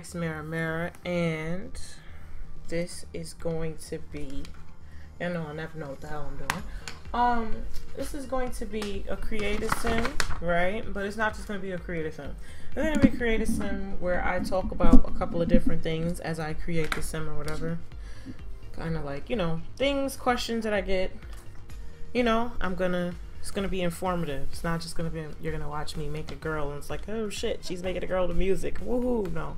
Xmiramira, and this is going to be. You know, I never know what the hell I'm doing. Um, this is going to be a create a sim, right? But it's not just going to be a create a sim. It's going to be a create a sim where I talk about a couple of different things as I create the sim or whatever. Kind of like, you know, things, questions that I get. You know, I'm going to it's gonna be informative. It's not just gonna be you're gonna watch me make a girl and it's like, oh shit, she's making a girl to music. Woohoo! No,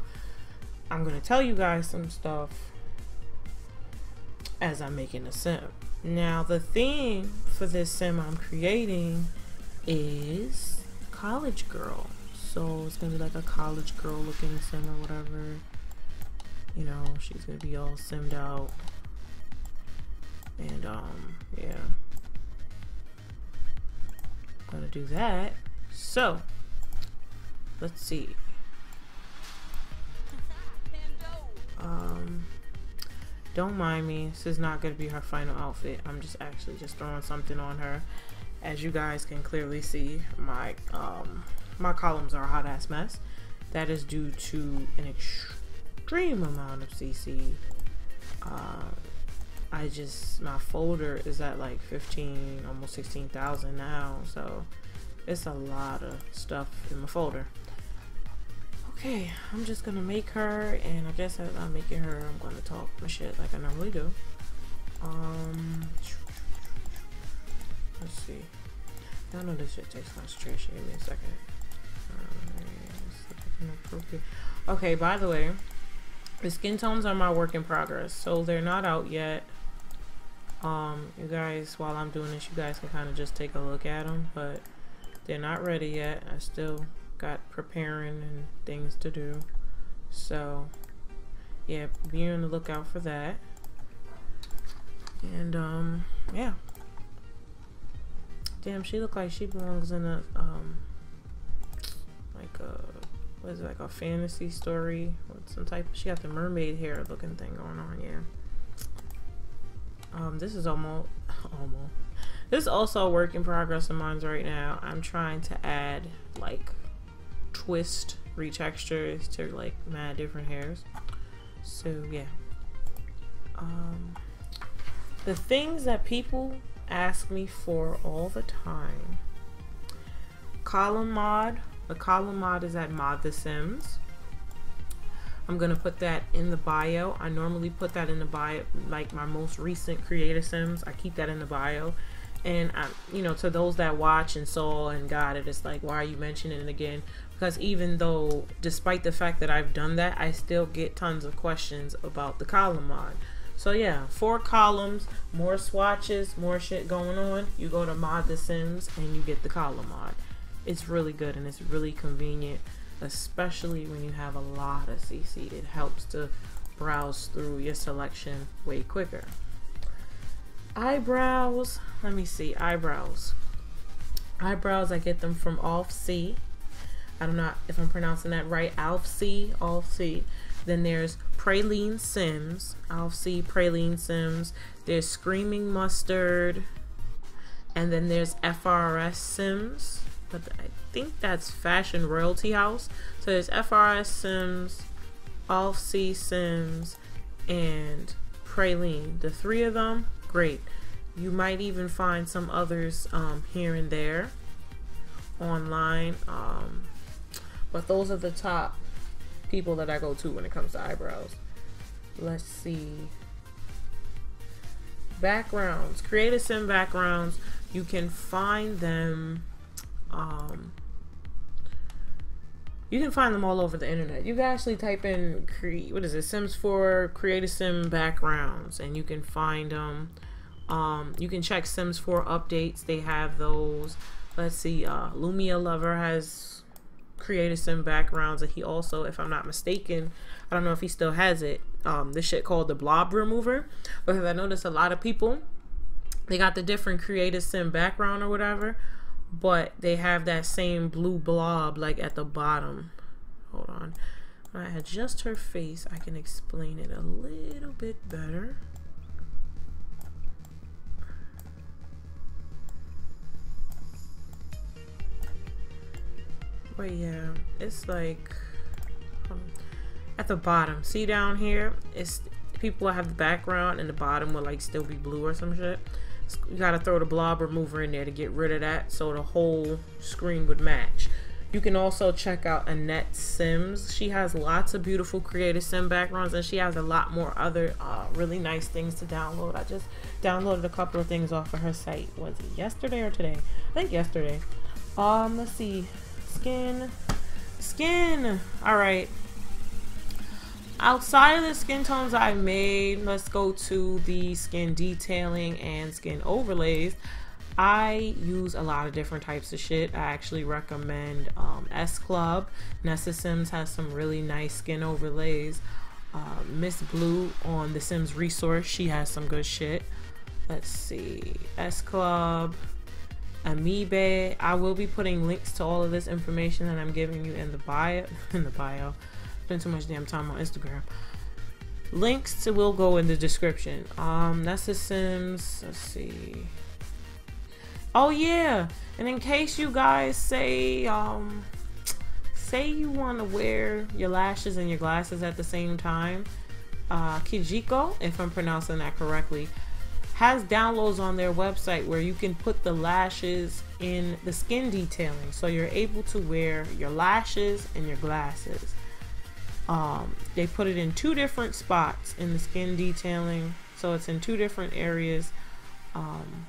I'm gonna tell you guys some stuff as I'm making a sim. Now the theme for this sim I'm creating is college girl. So it's gonna be like a college girl looking sim or whatever. You know, she's gonna be all simmed out. And um, yeah gonna do that. So, let's see. Um, don't mind me. This is not gonna be her final outfit. I'm just actually just throwing something on her. As you guys can clearly see, my um, my columns are a hot ass mess. That is due to an extreme amount of CC. Uh, I just my folder is at like 15 almost 16,000 now so it's a lot of stuff in my folder okay I'm just gonna make her and I guess as I'm making her I'm gonna talk my shit like I normally do. Um let's see. I know this shit takes concentration give me a second. Okay by the way the skin tones are my work in progress so they're not out yet. Um, you guys, while I'm doing this, you guys can kind of just take a look at them, but they're not ready yet. I still preparing and things to do. So, yeah, be on the lookout for that. And, um, yeah. Damn, she look like she belongs in a, um, like a, what is it, like a fantasy story with some type, she got the mermaid hair looking thing going on, yeah. Um, this is almost, almost. This is also a work in progress of mine right now. I'm trying to add like twist retextures to like mad different hairs. So yeah. Um, the things that people ask me for all the time. Column mod. The column mod is at Mod The Sims. I'm gonna put that in the bio. I normally put that in the bio, like my most recent creative sims. I keep that in the bio. And I, you know, to those that watch and saw and got it, it's like, why are you mentioning it again? Because even though, despite the fact that I've done that, I still get tons of questions about the column mod. So yeah, four columns, more swatches, more shit going on. You go to Mod The Sims and you get the column mod. It's really good and it's really convenient especially when you have a lot of CC. It helps to browse through your selection way quicker. Eyebrows, let me see, eyebrows. Eyebrows, I get them from off I don't know if I'm pronouncing that right. Alfc, Offc. Then there's Praline Sims, Alfc, Praline Sims. There's Screaming Mustard. And then there's FRS Sims. But I think that's Fashion Royalty House. So there's FRS Sims, Offc Sims, and Praline. The three of them, great. You might even find some others um, here and there online. Um, but those are the top people that I go to when it comes to eyebrows. Let's see. Backgrounds. Create a sim backgrounds. You can find them um, you can find them all over the internet. You can actually type in create what is it Sims 4 create a sim backgrounds, and you can find them. Um, you can check Sims 4 updates. They have those. Let's see. Uh, Lumia Lover has created some backgrounds, and he also, if I'm not mistaken, I don't know if he still has it. Um, this shit called the Blob Remover, because I noticed a lot of people they got the different create a sim background or whatever but they have that same blue blob like at the bottom. Hold on. I adjust her face. I can explain it a little bit better but yeah it's like um, at the bottom. See down here, it's people have the background and the bottom will like still be blue or some shit. You gotta throw the blob remover in there to get rid of that so the whole screen would match. You can also check out Annette Sims. She has lots of beautiful create a sim backgrounds and she has a lot more other uh, really nice things to download. I just downloaded a couple of things off of her site. Was it yesterday or today? I think yesterday. Um, let's see. Skin. Skin. All right. Outside of the skin tones I made, let's go to the skin detailing and skin overlays. I use a lot of different types of shit. I actually recommend um, S Club. Nessa Sims has some really nice skin overlays. Uh, Miss Blue on the Sims resource, she has some good shit. Let's see, S Club, Amoeba. I will be putting links to all of this information that I'm giving you in the bio. in the bio, spend too much damn time on Instagram. Links to will go in the description. Um, Nessa Sims. Let's see. Oh yeah, and in case you guys say, um, say you want to wear your lashes and your glasses at the same time, uh, Kijiko, if I'm pronouncing that correctly, has downloads on their website where you can put the lashes in the skin detailing, so you're able to wear your lashes and your glasses. Um, they put it in two different spots in the skin detailing, so it's in two different areas. Um,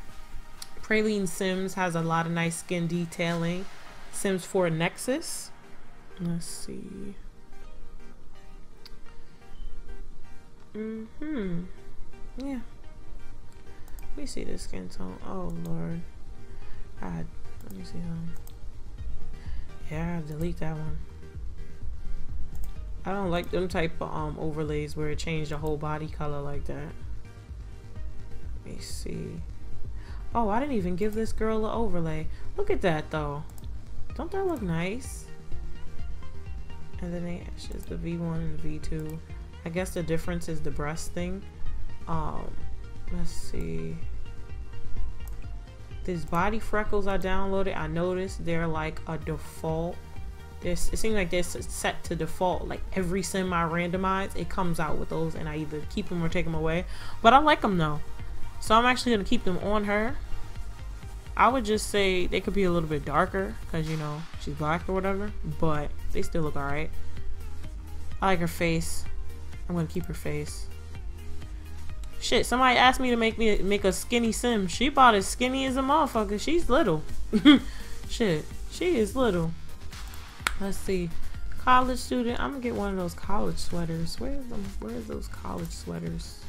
Praline Sims has a lot of nice skin detailing. Sims 4 Nexus. Let's see. Mm-hmm. Yeah. Me see the skin tone. Oh, Lord. I Let me see. Um, yeah, delete that one. I don't like them type of um, overlays where it changed the whole body color like that. Let me see. Oh, I didn't even give this girl an overlay. Look at that though. Don't that look nice? And then they ashes the V1 and the V2. I guess the difference is the breast thing. Um, let's see. These body freckles I downloaded, I noticed they're like a default. This it seems like they're set to default. Like every sim I randomize, it comes out with those, and I either keep them or take them away. But I like them though, so I'm actually gonna keep them on her. I would just say they could be a little bit darker because you know she's black or whatever, but they still look alright. I like her face. I'm gonna keep her face. Shit, somebody asked me to make me make a skinny sim. She bought as skinny as a motherfucker. She's little. Shit, she is little. Let's see. College student. I'm gonna get one of those college sweaters. Where's them? Where's those college sweaters?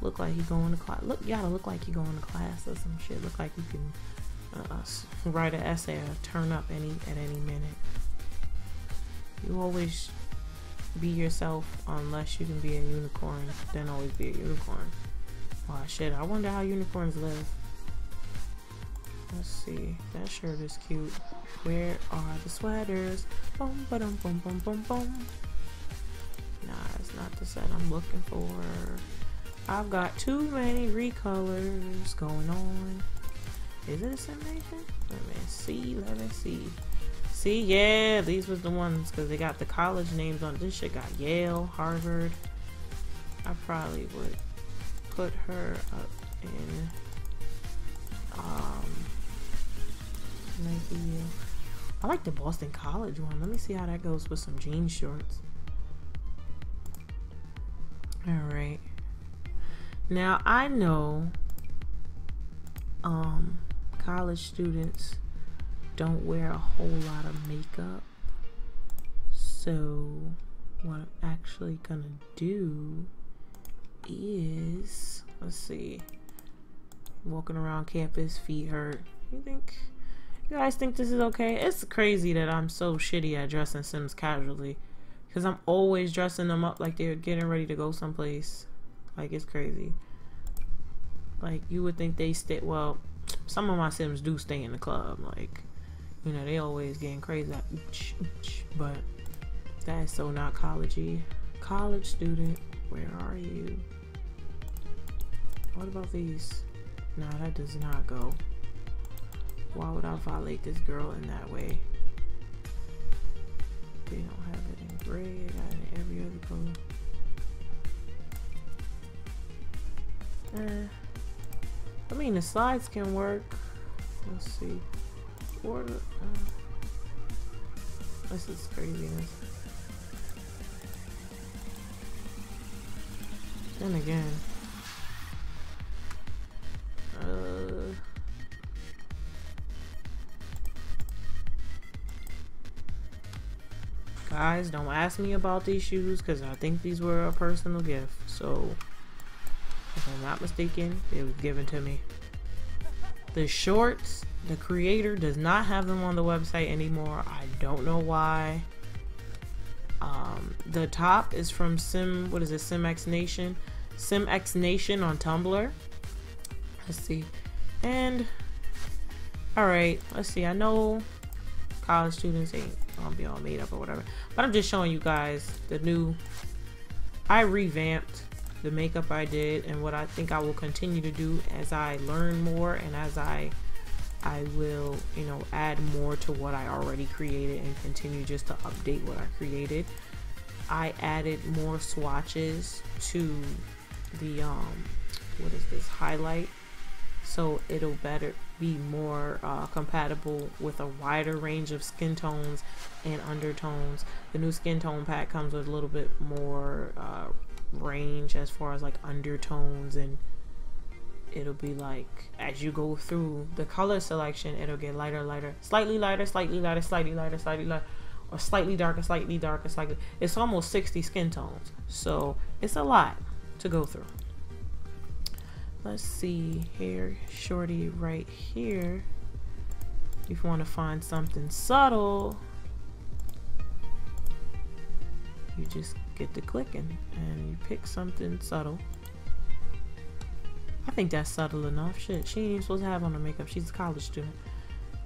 Look like you going to class. Look, you gotta look like you going to class or some shit. Look like you can uh, write an essay or turn up any at any minute. You always be yourself unless you can be a unicorn. Then always be a unicorn. Wow, shit. I wonder how unicorns live. Let's see. That shirt is cute. Where are the sweaters? Boom, ba dum, boom, boom, boom, boom. Nah, it's not the set I'm looking for. I've got too many recolors going on. Is it a simulation? Let me see. Let me see. See, yeah, these was the ones because they got the college names on this shit. Got Yale, Harvard. I probably would put her up in um maybe I like the Boston College one. Let me see how that goes with some jean shorts. All right. Now I know um, college students don't wear a whole lot of makeup. So what I'm actually gonna do is let's see walking around campus feet hurt you think you guys think this is okay it's crazy that i'm so shitty at dressing sims casually because i'm always dressing them up like they're getting ready to go someplace like it's crazy. Like you would think they stay. Well, some of my Sims do stay in the club. Like you know they always getting crazy. but that is so not collegey. College student, where are you? What about these? No, that does not go. Why would I violate this girl in that way? They don't have it in gray. They got it in every other color. Eh. I mean, the slides can work. Let's see. Order. Uh, this is craziness. Then again. Uh, guys, don't ask me about these shoes because I think these were a personal gift. So, if I'm not mistaken, it was given to me. The shorts, the creator does not have them on the website anymore. I don't know why. Um, the top is from Sim, what is it, SimX Nation? SimX Nation on Tumblr. Let's see. And, alright, let's see. I know college students ain't gonna be all made up or whatever. But I'm just showing you guys the new, I revamped the makeup I did and what I think I will continue to do as I learn more and as I I will, you know, add more to what I already created and continue just to update what I created. I added more swatches to the um what is this highlight so it'll better be more uh, compatible with a wider range of skin tones and undertones the new skin tone pack comes with a little bit more uh, range as far as like undertones and it'll be like as you go through the color selection it'll get lighter lighter slightly lighter slightly lighter slightly lighter slightly lighter or slightly darker slightly darker slightly it's almost 60 skin tones. So it's a lot to go through. Let's see here shorty right here. If you want to find something subtle you just get to clicking and you pick something subtle. I think that's subtle enough. Shit, she ain't even supposed to have on her makeup. She's a college student.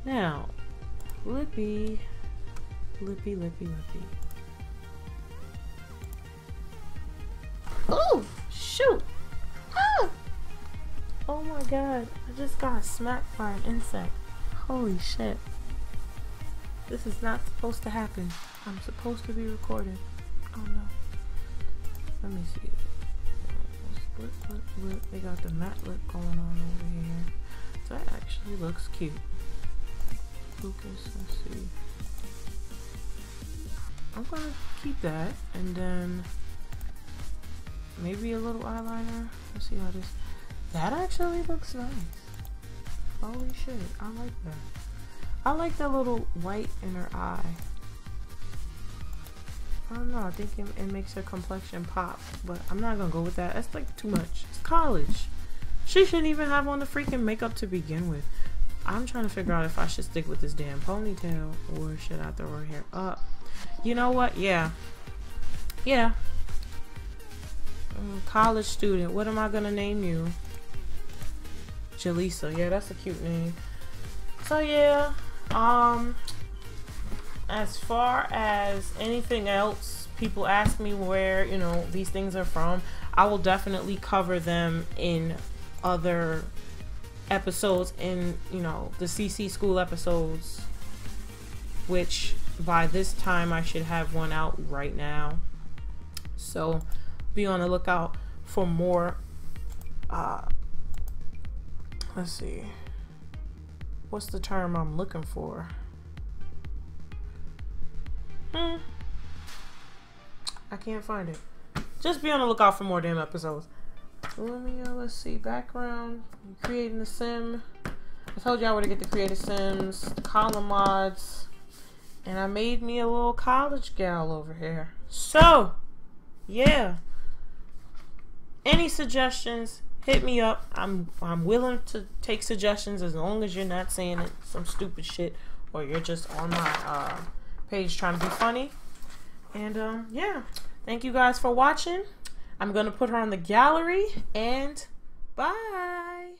Now, lippy, lippy, lippy, lippy. Oh, shoot! Ah! Oh my god, I just got smacked by an insect. Holy shit. This is not supposed to happen. I'm supposed to be recording. Oh no. Let me see. Lip, lip, lip. They got the matte lip going on over here. That actually looks cute. Focus, let's see. I'm gonna keep that and then maybe a little eyeliner. Let's see how this that actually looks nice. Holy shit, I like that. I like that little white in her eye. I don't know. I think it, it, makes her complexion pop, but I'm not gonna go with that. That's like too much. It's college. She shouldn't even have on the freaking makeup to begin with. I'm trying to figure out if I should stick with this damn ponytail or should I throw her hair up. You know what? Yeah. Yeah. Mm, college student. What am I gonna name you? Jaleesa. Yeah, that's a cute name. So yeah. Um as far as anything else people ask me where you know these things are from i will definitely cover them in other episodes in you know the cc school episodes which by this time i should have one out right now. So be on the lookout for more uh let's see. What's the term i'm looking for Hmm. I can't find it. Just be on the lookout for more damn episodes. Let me, uh, let's see, background, creating the sim. I told y'all where to get the creative sims, the column mods, and I made me a little college gal over here. So, yeah. Any suggestions, hit me up. I'm I'm willing to take suggestions as long as you're not saying some stupid shit or you're just on my uh page trying to be funny. And um, yeah, thank you guys for watching. I'm going to put her on the gallery and bye.